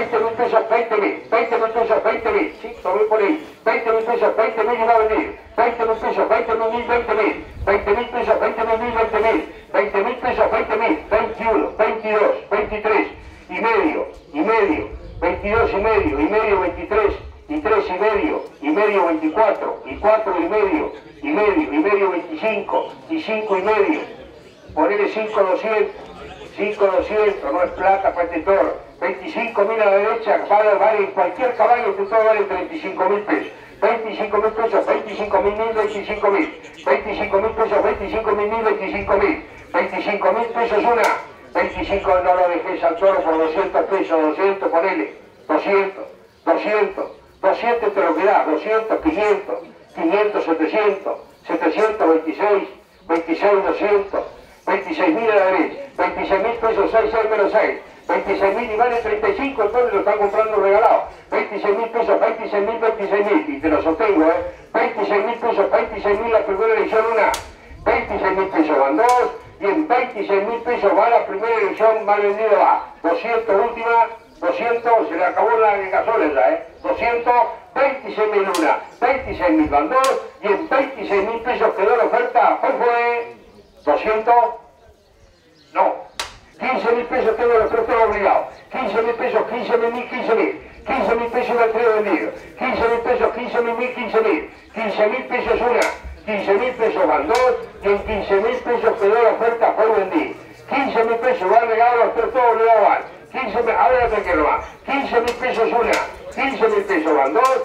20 mil pesos, 20 mil, 20 mil pesos, 20 mil, sí, tomé por ahí, 20 mil pesos, 20 mil y va a venir, 20 mil pesos, 20 mil, 20 mil, 20 mil pesos, 20 mil, 20 mil, 20 mil pesos, 20 mil, 21, 22, 23 y medio, y medio, 22 y medio, y medio 23, y 3 y medio, y medio 24, y 4 y medio, y medio, y medio 25, y 5 y medio, ponele 5 200, 5 200, no es plata para este toro, 25 mil a la derecha, vale, vale, cualquier caballo este toro vale 35 mil pesos. 25 mil pesos, 25 mil mil, 25 mil, 25 mil pesos, 25 mil mil, 25 mil, 25 mil pesos una, 25 no lo dejes al toro por 200 pesos, 200, ponele, 200, 200, 200 te lo quedás, 200, 500, 500, 700, 726, 26, 200, 26 mil a la vez, 26 mil pesos, 6, 6 menos 6, 26 mil y vale 35, entonces lo están comprando regalado, 26 mil pesos, 26 mil, 26 mil, y te lo sostengo, ¿eh? 26 mil pesos, 26 mil la primera edición una, 26 mil pesos van dos, y en 26 mil pesos va la primera edición, va vendido va, 200 última, 200, se le acabó la de ¿eh? 200, 26 mil una, 26 mil van dos, y en 26 mil pesos quedó la oferta, ¿cuál fue? 200, no, 15 mil pesos tengo los tres obligados, 15 mil pesos, 15 mil, 15 mil, 15 mil pesos el trío vendido, 15 mil pesos, 15 mil, 15 mil, 15 mil pesos una, 15 mil pesos van dos, y en 15 mil pesos quedó la oferta por vendido, 15 mil pesos van regalos, los tres obligados van, 15 mil, ahora te quiero más, 15 mil pesos una, 15 mil pesos van dos,